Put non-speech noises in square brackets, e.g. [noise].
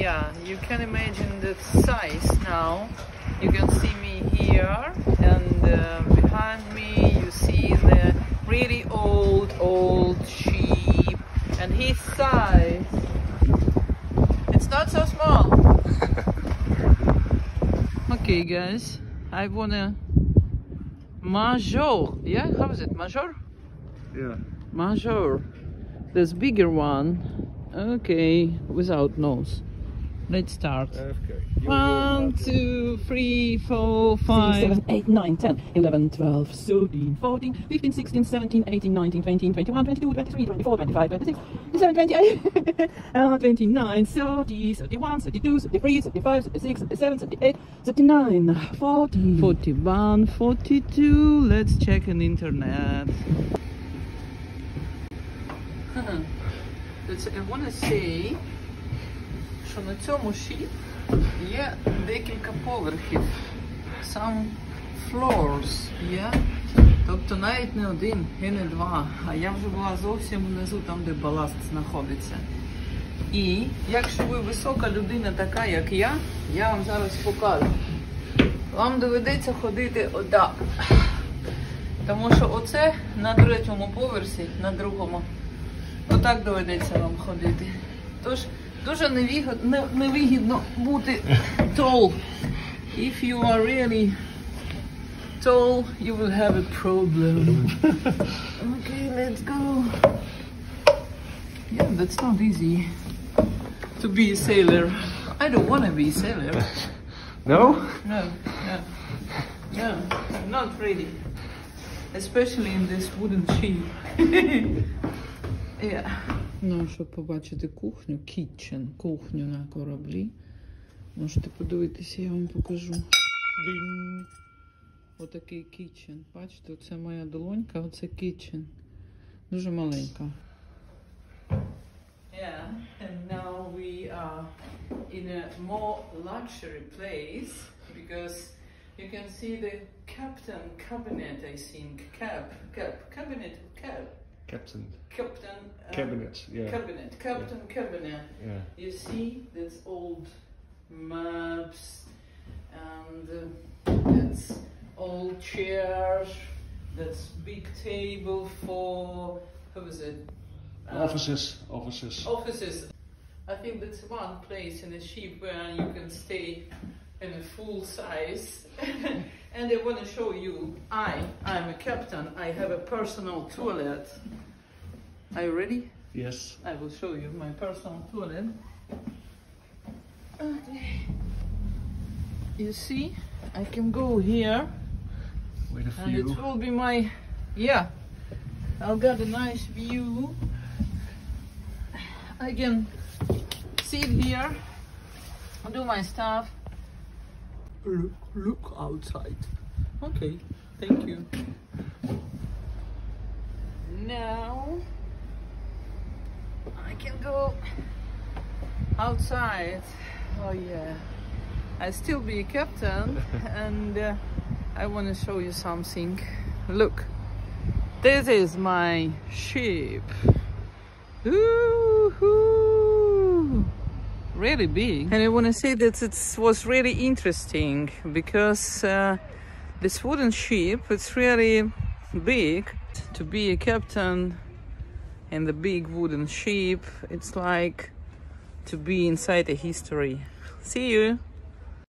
yeah, you can imagine the size now. You can see me here, and uh, behind me you see the really old, old sheep, and his size. It's not so small. [laughs] okay, guys, I wanna major. Yeah, how is it? Major? Yeah. Major. This bigger one. Okay, without nose. Let's start. Okay. One, two, three, four, five. 7, 8, 9, 10, 11, 12, 13, 14, 15, 16, 17, 18, 19, 20, 21, 22, 23, 24, 25, 26, 27, 28, uh, [laughs] 29, 30, 31, 32, 33, 35, 36, 37, 38, 39, 40. 41, 42. Let's check on internet. That's, I want to say, що на цьому шіп є декілька поверхів. Some floors є. Тобто навіть не один і не два. А я вже була зовсім внизу, там, де баласт знаходиться. І якщо ви висока людина, така як я, я вам зараз покажу. Вам доведеться ходити отак. Тому що оце на третьому поверсі, на другому. Отак доведеться вам ходити. Тож дуже невігод- не- невигідно бути tall. If you are really tall, you will have a problem. okay, let's go. Yeah, that's not easy to be a sailor. I don't want to be a sailor. No? No, no, no, not really. Especially in this wooden ship. [laughs] yeah. Ну, щоб побачити кухню, kitchen, кухню на кораблі, можете подивитися, я вам покажу. Отакий kitchen. Бачите, оце моя долонька, оце kitchen. Дуже маленька. Yeah, and now we are in a more luxury place because you can see the captain cabinet, I think. Cap, cap, cabinet, cap, Captain. captain. uh, Cabinet, yeah. Cabinet, captain cabinet. Yeah. You see, that's old maps and uh, that's old chairs. That's big table for how is it? Uh, Offices, offices. offices. I think that's one place in a ship where you can stay in a full size. [laughs] and I want to show you, I, I'm a captain, I have a personal toilet. Are you ready? Yes. I will show you my personal toilet. Okay. You see, I can go here With a and it will be my, yeah, I'll got a nice view. I can sit here, do my stuff. Look, look outside. Okay, thank you. Now I can go outside. Oh yeah, I still be a captain, [laughs] and uh, I want to show you something. Look, this is my ship. Ooh, really big. And I want to say that it was really interesting because uh, this wooden ship, it's really big. To be a captain in the big wooden ship, it's like to be inside a history. See you.